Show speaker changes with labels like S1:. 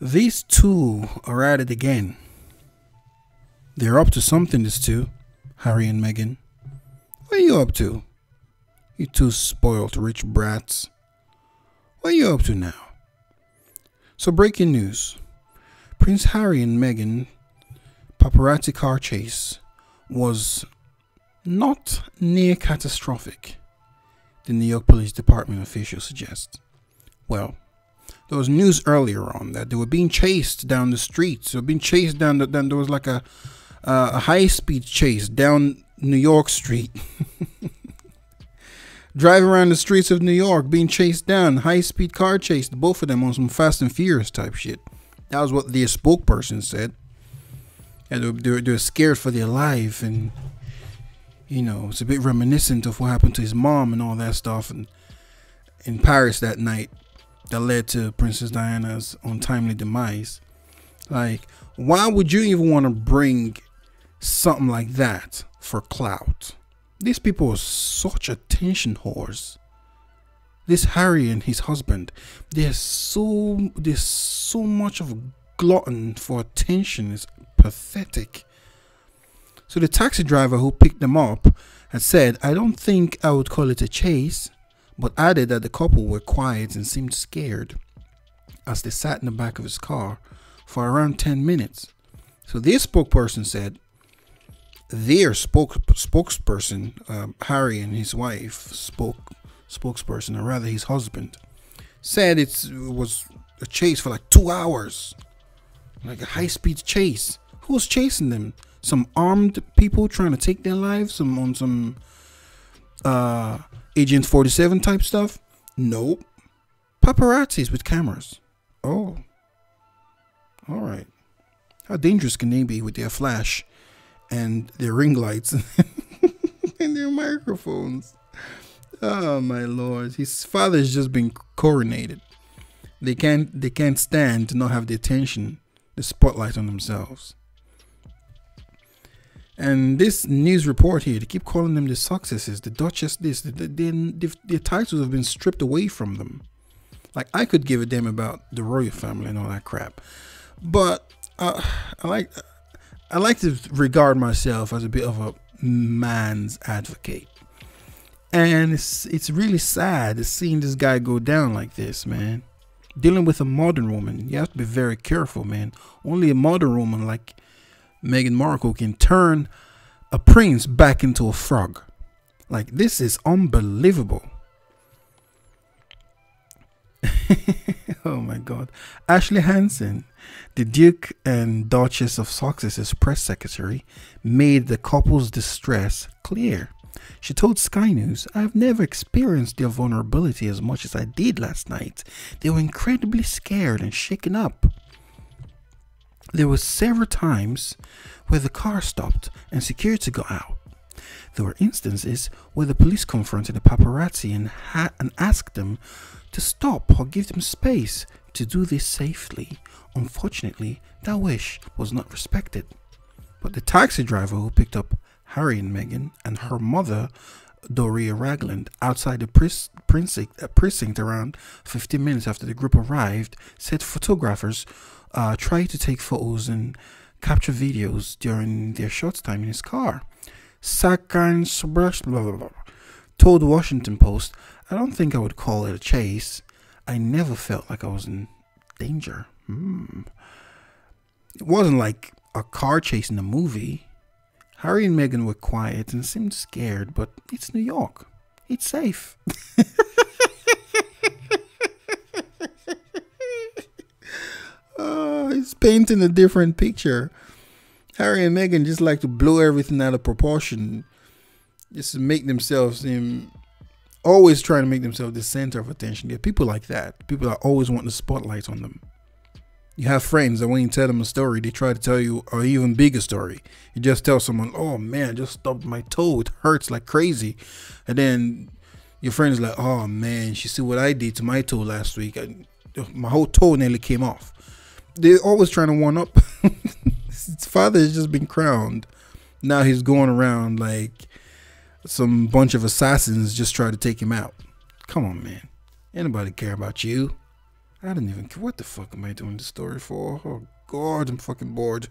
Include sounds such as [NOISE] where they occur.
S1: These two are at it again. They're up to something, these two, Harry and Meghan. What are you up to? You two spoiled rich brats. What are you up to now? So, breaking news Prince Harry and Meghan paparazzi car chase was not near catastrophic, the New York Police Department official suggests. Well, there was news earlier on that they were being chased down the streets. They were being chased down. The, then there was like a uh, a high speed chase down New York Street. [LAUGHS] Driving around the streets of New York, being chased down, high speed car chase, both of them on some Fast and Furious type shit. That was what the spokesperson said. And they were, they were, they were scared for their life, and you know, it's a bit reminiscent of what happened to his mom and all that stuff, and in Paris that night that led to Princess Diana's untimely demise. Like, why would you even want to bring something like that for clout? These people are such attention whores. This Harry and his husband, they're so there's so much of glutton for attention. It's pathetic. So the taxi driver who picked them up had said, I don't think I would call it a chase but added that the couple were quiet and seemed scared as they sat in the back of his car for around 10 minutes. So their spokesperson said their spoke, spokesperson, um, Harry and his wife, spoke spokesperson, or rather his husband, said it was a chase for like two hours, like a high speed chase. Who was chasing them? Some armed people trying to take their lives? Some on some uh Agent 47 type stuff? Nope. Paparazzis with cameras. Oh. All right. How dangerous can they be with their flash and their ring lights [LAUGHS] and their microphones? Oh my lord. His father's just been coronated. They can't they can't stand to not have the attention, the spotlight on themselves. And this news report here, they keep calling them the Sussexes, the Duchess this, the, the, the, titles have been stripped away from them. Like I could give a damn about the royal family and all that crap, but uh, I like I like to regard myself as a bit of a man's advocate, and it's it's really sad to seeing this guy go down like this, man. Dealing with a modern woman, you have to be very careful, man. Only a modern woman like Meghan Markle can turn a prince back into a frog. Like, this is unbelievable. [LAUGHS] oh my god. Ashley Hansen, the Duke and Duchess of Sussex's press secretary, made the couple's distress clear. She told Sky News, I've never experienced their vulnerability as much as I did last night. They were incredibly scared and shaken up. There were several times where the car stopped and security got out. There were instances where the police confronted the paparazzi and, and asked them to stop or give them space to do this safely. Unfortunately, that wish was not respected. But the taxi driver who picked up Harry and Meghan and her mother, Doria Ragland, outside the precinct, uh, precinct around 15 minutes after the group arrived, said photographers uh, to take photos and capture videos during their short time in his car. Sakan told the Washington Post, I don't think I would call it a chase. I never felt like I was in danger. Hmm. It wasn't like a car chase in a movie. Harry and Meghan were quiet and seemed scared, but it's New York. It's safe. [LAUGHS] Uh, oh, he's painting a different picture. Harry and Meghan just like to blow everything out of proportion, just to make themselves seem always trying to make themselves the center of attention. There are people like that. People that always want the spotlight on them. You have friends that when you tell them a story, they try to tell you an even bigger story. You just tell someone, "Oh man, I just stubbed my toe. It hurts like crazy," and then your friend is like, "Oh man, she see what I did to my toe last week. I, uh, my whole toe nearly came off." They're always trying to one up. [LAUGHS] his father has just been crowned. Now he's going around like some bunch of assassins just try to take him out. Come on, man. Anybody care about you? I don't even care. What the fuck am I doing this story for? Oh god, I'm fucking bored.